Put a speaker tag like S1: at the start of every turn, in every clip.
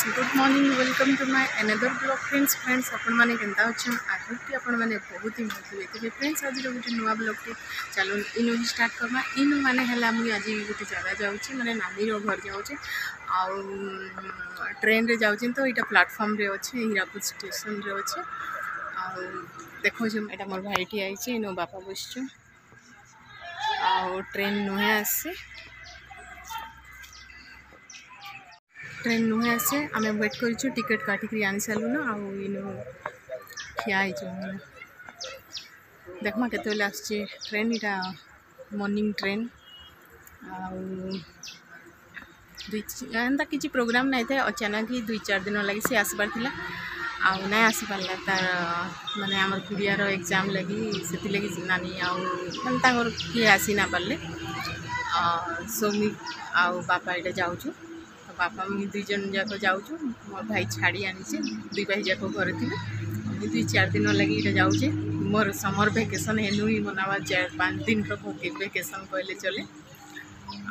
S1: Friends good morning welcome to my another blog friends friends আপনার কেনা অছেন আশা করি আপনার বহুত হি ভল থাকবে ফ্রেন্ডস আজ গোটে নয় ব্লগটে চালুন ইনু স্টার্ট করবা ইনু মানে হল আমি আজ গোটে জায়গা যাচ্ছি মানে নানির ঘর যাচ্ছে আউ ট্রেন্রে যাচ্ছি তো এটা প্লাটফর্মে অছে হীরাকুদ স্টেসনরে অছে আউ দেখছি এটা মোর ভাইটি আইছে ইনু বাপা বসছু আউ ট্রেন নুহে আসছে ଟ୍ରେନ୍ ନୁହେଁ ଆସେ ଆମେ ୱେଟ୍ କରିଛୁ ଟିକେଟ୍ କାଟିକିରି ଆଣିସାରିଲୁନ ଆଉ ଇନୁ ଠିଆ ହେଇଛୁ ଦେଖମା କେତେବେଳେ ଆସୁଛି ଟ୍ରେନ୍ ଏଇଟା ମର୍ଣ୍ଣିଂ ଟ୍ରେନ୍ ଆଉ ଦୁଇ ଏନ୍ତା କିଛି ପ୍ରୋଗ୍ରାମ୍ ନାଇଁ ଥାଏ ଅଚାନକ ହିଁ ଦୁଇ ଚାରି ଦିନ ଲାଗି ସେ ଆସିବାର ଥିଲା ଆଉ ନାଇଁ ଆସିପାରିଲା ତାର ମାନେ ଆମର କୁଡ଼ିଆର ଏକ୍ଜାମ୍ ଲାଗି ସେଥିଲାଗି ନାନୀ ଆଉ ମାନେ ତାଙ୍କର କିଏ ଆସି ନା ପାରିଲେ ସୌମିକ ଆଉ ବାପା ଏଇଟା ଯାଉଛୁ बापा मुझे दुई जाक जाऊ मो भाई छाड़ी आनीचे दुई भाई जाक घर थी मुझे दुई चार दिन लगे ये जाऊे मोर समर भेकेशन हेनु ही मनावा चार पाँच दिन रखी भेकेशन कहले चले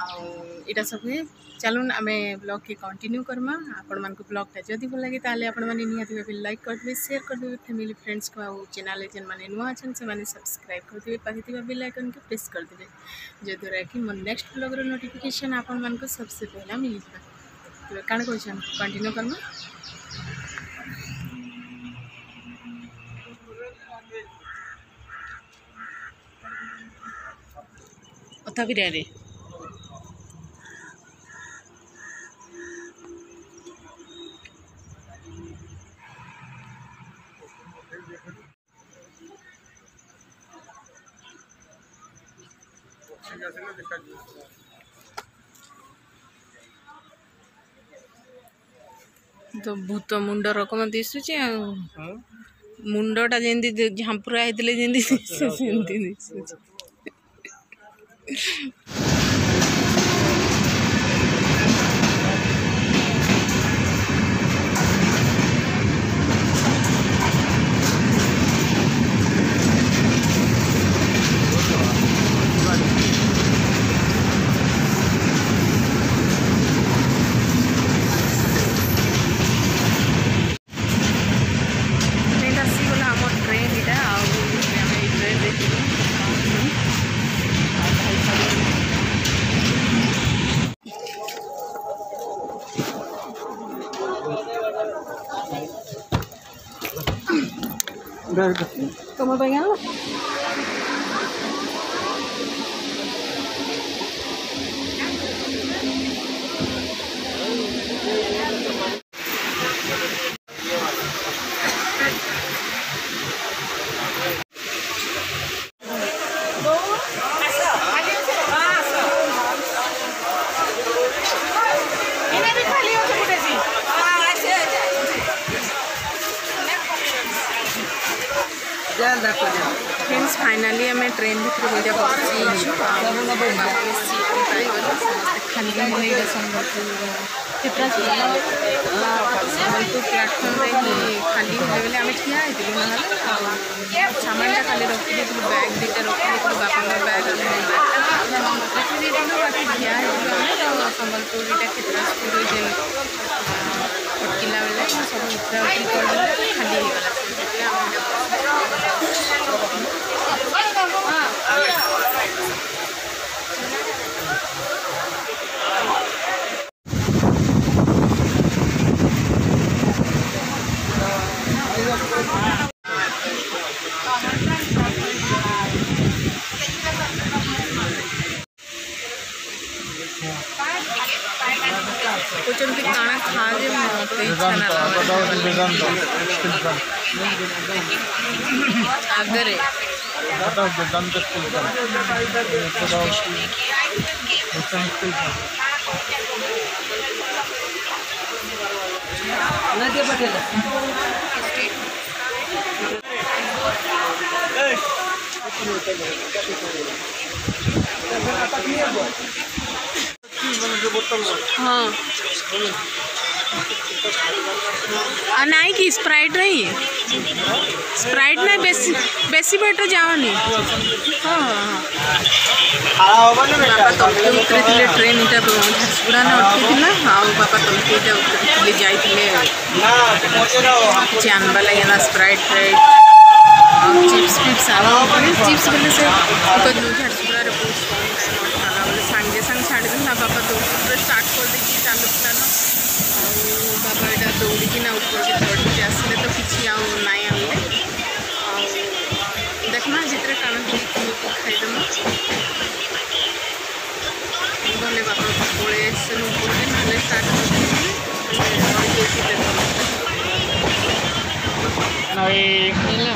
S1: आईटा सब हुए चलून आम ब्लग के कंटिन्यू करमा आपण मैं ब्लगटा जब भल लगे तेल आपति भाव लाइक करदे सेयर करदे फैमिली फ्रेंड्स को आउ चेल मैंने नुआ अच्छे से मैंने सब्सक्राइब करदे पाखि बिल आइकन के प्रेस करदे जद्वारा कि मो नेक्ट ब्लग्र नोटिफिकेसन आपण मानक सबसे पहला मिल जाए kan kau jangan continue kan? Tapi dari ତ ଭୂତ ମୁଣ୍ଡ ରକମ ଦିଶୁଛି ଆଉ ମୁଣ୍ଡଟା ଯେମିତି ଝାମ୍ପୁରା ହେଇଥିଲେ ଯେମିତି ସେମିତି ଦିଶୁଛି Kamu pengen lo?
S2: मजा कर
S1: फ्रेंड्स फाइनाली आम ट्रेन भितर बोलते प्लाटफर्म खाली होने आम ठिया ना सामाना खाली रखी थी बैग दी रखी थी बापा बैग बैग सम्बलपुर क्षेत्र अटकला सब उठा खाली होगा ¡Vamos! প্রচণ্ড টানা খাওয়া যে আগরে
S2: नदिया पटेल Thank you.
S3: हाँ
S1: अनाई की स्प्राइट नहीं है स्प्राइट ना बेसी बेसी बेटर जाओ नहीं हाँ
S2: हाँ
S1: बापा तलके उतरी ट्रेन ये झारसुगुड़ा ना अटकी आउ बापा तलके तो उतरी जाते आनवा लगे ना स्प्राइट फ्राइट चिप्स फिप्स आउ चिप्स बोले से झारसुगुड़ा ଦୌଡ଼ିକିନା ଉପରକୁ ଚଢ଼ିକି ଆସିଲେ ତ କିଛି ଆଉ ନାହିଁ ଆମେ ଆଉ ଦେଖମା ଯେତେବେଳେ କାଣ ଖାଇଦେମା ଗଲେ ବାପା ପଳେଇ ଆସିଲୁ ଉପରକେ ନହେଲେ ଷ୍ଟାର୍ଟ କରିଦେଇକି ରହିଯାଇଥିଲେ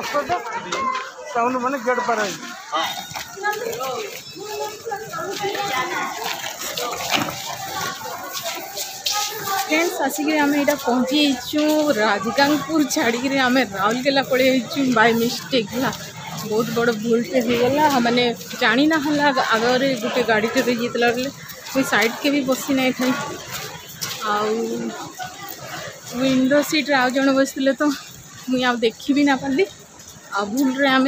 S3: टाउन मैंने गेट पर आई
S1: फ्रेंड्स आसिक यहाँ पहुँची राजगांगपुर छाड़ी आम राउरकेला पड़े बाय मिस्टेक है बहुत बड़ भूलटे होगा मैंने जाणी ना आगे गोटे गाड़ी टे जीत बेले मुई सैड के भी बसी ना था आंडो सीट्रे आज जन बसते तो मुझे आ देखी भी ना पाली अबुल आम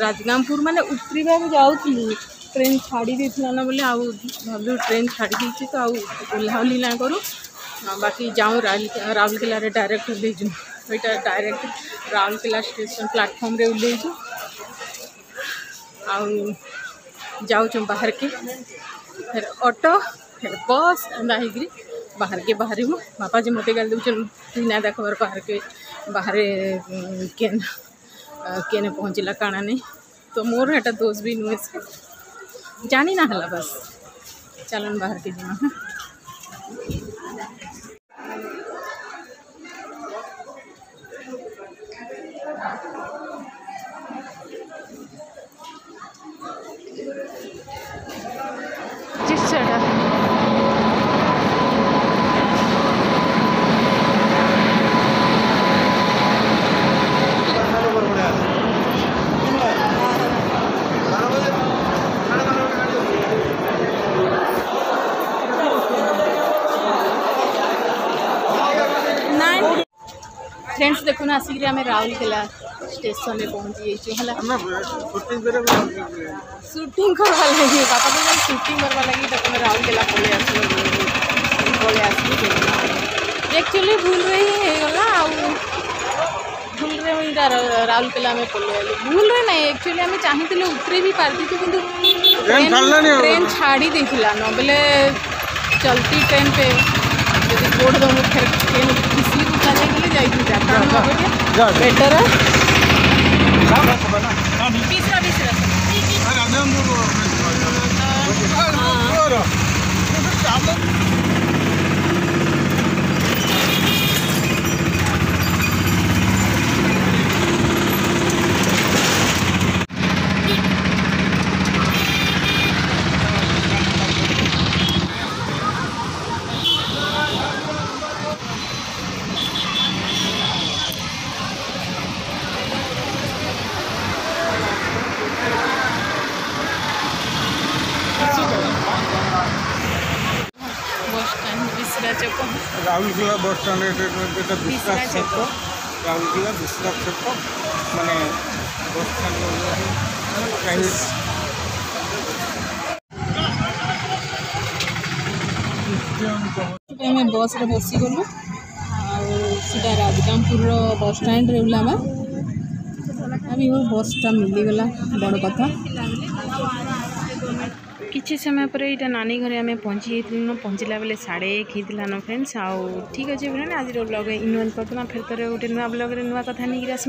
S1: राजगामपुर मानते उतरवा जाऊ ट्रेन छाड़ी देना बोले आल ट्रेन छाड़ दे तो आल्हाल ना करूँ हाँ, बाकी जाऊँ राउरकेलार डायरेक्ट उल्लेजुँ वोटा डायरेक्ट राउरकेला स्टेशन प्लाटफर्म उल्लेजु आ जाऊ बाहर के अटो बस एना बाहर के बाहर मुँ बापाजी मत गाली दे देखार बाहर के बाहर अं, केन अं, केन पहुँचला कण नहीं तो मोर हेटा दोष तो भी नुह से जानी ना हला बस चलन बाहर के जीवन आसिकी आम राउरकला स्टेसन में पहुंची जाइए सुटिंग करवा लगे बापा कह सुटिंग करवा लगे तो तुम राउरकला पलि आस एक्चुअली भूल रे हीगला आ भूल रे हमार राउरकला पलि भूल रे ना एक्चुअली आम चाहूल उतरे भी पार्टी कि ट्रेन छाड़ी देखला ना बोले चलती ट्रेन पे ଯଦି କୋଉଠି ତମକୁ ଫେରେନ୍ କିଛି ଦୋକାନ ହେଲେ ଯାଇକି ବେଟର ହଁ চক্র
S3: মানে বস বাস স্ট্যান্ডের যেটা বিশ্রাম চক্র রাহুলকিলা বিশ্রাম চক্র মানে বাস স্ট্যান্ড
S1: আমি বসরে বসিগলু आटा राजगामपुर बस स्टाण्रे ओह्लावा अब यो बसटा मिलिगला बड कथा কিছু সময় পরে এটা নানি ঘরে আমি পৌঁছি যাই পৌঁছিলা বেলে সাড়ে এক হয়েছিল ফ্রেন্ডস আউ ঠিক আছে ফ্রেন্ড আজর ব্লগ ইনওয়ান করদমা ফের তো গোটে নয় ব্লগরে নয় কথা নিয়ে আসবে